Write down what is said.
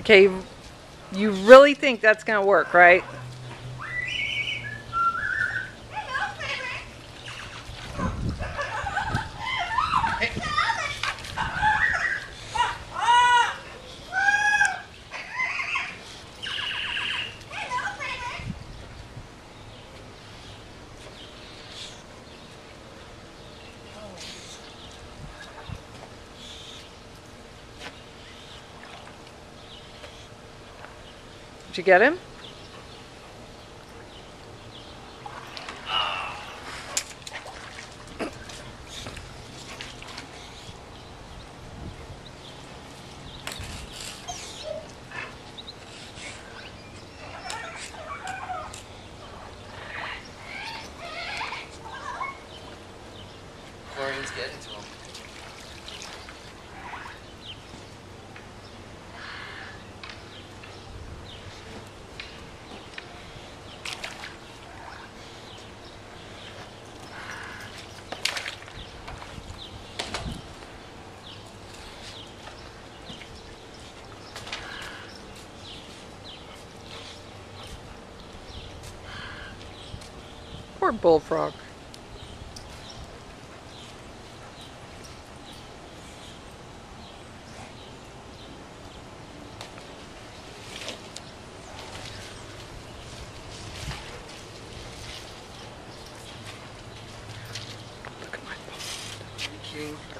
Okay, you really think that's gonna work, right? You get him? Florian's getting to him. or bullfrog? Look at bullfrog.